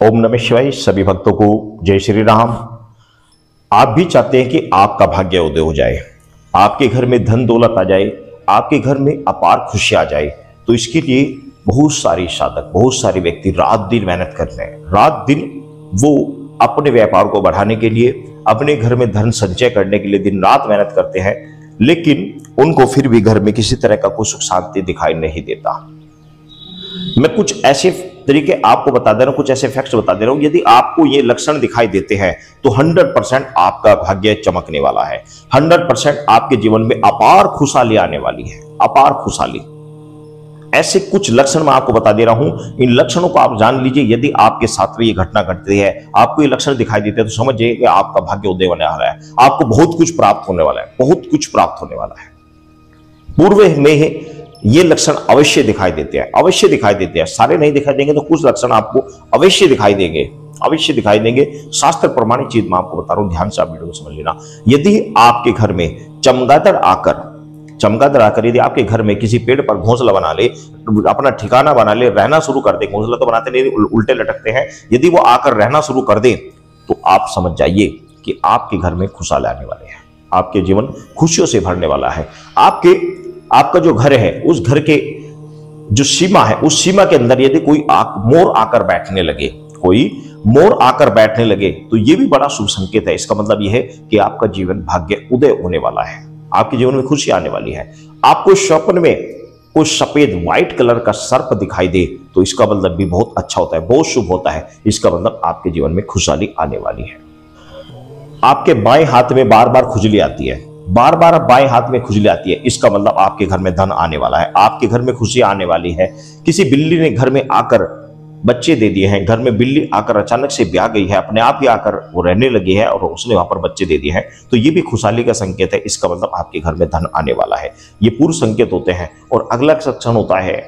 ओम नमः शिवाय, सभी भक्तों को जय श्री राम। आप भी चाहते हैं कि आपका भाग्य उदय हो जाए, आपके घर में धन दौलत आ जाए, आपके घर में अपार खुशी आ जाए तो इसके लिए बहुत सारे साधक, बहुत सारे व्यक्ति रात दिन मेहनत कर रहे हैं। रात दिन वो अपने व्यापार को बढ़ाने के लिए, अपने घर में धन संचय करने के लिए दिन रात मेहनत करते हैं, लेकिन उनको फिर भी घर में किसी तरह का कोई सुख शांति दिखाई नहीं देता। मैं कुछ ऐसे तरीके आपको बता दे रहा हूँ, कुछ ऐसे फैक्ट्स बता दे रहा हूँ। यदि आपको ये लक्षण दिखाई देते हैं तो 100 परसेंट आपका भाग्य चमकने वाला है। 100 परसेंट आपके जीवन में अपार खुशहाली आने वाली है, अपार खुशहाली। ऐसे कुछ लक्षण मैं आपको बता दे रहा हूँ। इन लक्षणों को आप जान लीजिए, यदि आपके साथ में ये घटना घटती है, आपको ये लक्षण दिखाई देते हैं तो समझिए कि आपका भाग्य उदय होने वाला है। आपको बहुत कुछ प्राप्त होने वाला है, बहुत कुछ प्राप्त होने वाला है। पूर्व में ये लक्षण अवश्य दिखाई देते हैं, अवश्य दिखाई देते हैं। सारे नहीं दिखाई देंगे तो कुछ लक्षण आपको अवश्य दिखाई देंगे, अवश्य दिखाई देंगे। शास्त्र प्रमाणित चीज़ मैं आपको बता रहा हूँ, ध्यान से आप वीडियो को समझ लेना। यदि आपके घर में चमगादड़ आकर चमगादड़ आकर यदि आपके घर में किसी पेड़ पर घोंसला बना ले, अपना ठिकाना बना ले, रहना शुरू कर दे, घोंसला तो बनाते नहीं उल्टे लटकते हैं। यदि वो आकर रहना शुरू कर दे तो आप समझ जाइए कि आपके घर में खुशहाल आने वाले हैं। आपके जीवन खुशियों से भरने वाला है। आपके आपका जो घर है उस घर के जो सीमा है उस सीमा के अंदर यदि कोई आ, मोर आकर बैठने लगे कोई मोर आकर बैठने लगे तो यह भी बड़ा शुभ संकेत है। इसका मतलब यह है कि आपका जीवन भाग्य उदय होने वाला है। आपके जीवन में खुशी आने वाली है। आपको स्वप्न में कोई सफ़ेद व्हाइट कलर का सर्प दिखाई दे तो इसका मतलब भी बहुत अच्छा होता है बहुत शुभ होता है। इसका मतलब आपके जीवन में खुशहाली आने वाली है। आपके बाएँ हाथ में बार बार खुजली आती है। बार बार बाएँ हाथ में खुजली आती है, इसका मतलब आपके घर में धन आने वाला है। आपके घर में खुशी आने वाली है। किसी बिल्ली ने घर में आकर बच्चे दे दिए हैं, घर में बिल्ली आकर अचानक से ब्याह गई है, अपने आप ही आकर वो रहने लगी है और उसने वहाँ पर बच्चे दे दिए हैं तो ये भी खुशहाली का संकेत है, इसका मतलब आपके घर में धन आने वाला है। ये पूर्व संकेत होते हैं और अगला क्षण होता है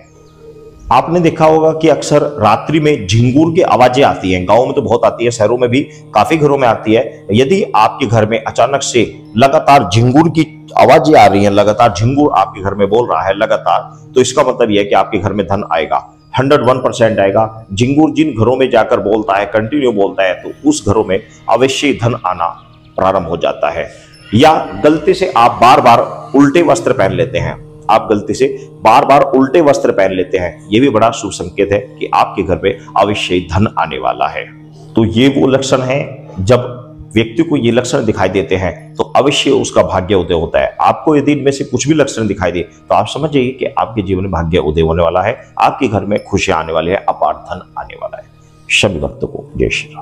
आपने देखा होगा कि अक्सर रात्रि में झिंगूर की आवाज़ें आती हैं। गाँव में तो बहुत आती है, शहरों में भी काफ़ी घरों में आती है। यदि आपके घर में अचानक से लगातार झिंगूर की आवाज़ें आ रही हैं, लगातार झिंगूर आपके घर में बोल रहा है, लगातार तो इसका मतलब यह है कि आपके घर में धन आएगा। हंड्रेड वन परसेंट आएगा। झिंगूर जिन घरों में जाकर बोलता है, कंटिन्यू बोलता है तो उस घरों में अवश्य धन आना प्रारंभ हो जाता है। या गलती से आप बार बार उल्टे वस्त्र पहन लेते हैं। आप गलती से बार बार उल्टे वस्त्र पहन लेते हैं। यह भी बड़ा शुभ संकेत है कि आपके घर में अवश्य धन आने वाला है। तो ये वो लक्षण है, जब व्यक्ति को ये लक्षण दिखाई देते हैं तो अवश्य उसका भाग्य उदय होता है। आपको यदि इनमें से कुछ भी लक्षण दिखाई दे तो आप समझ जाइए कि आपके जीवन में भाग्य उदय होने वाला है, आपके घर में खुशियाँ आने वाली है, अपार धन आने वाला है। सभी भक्त को जय श्री राम।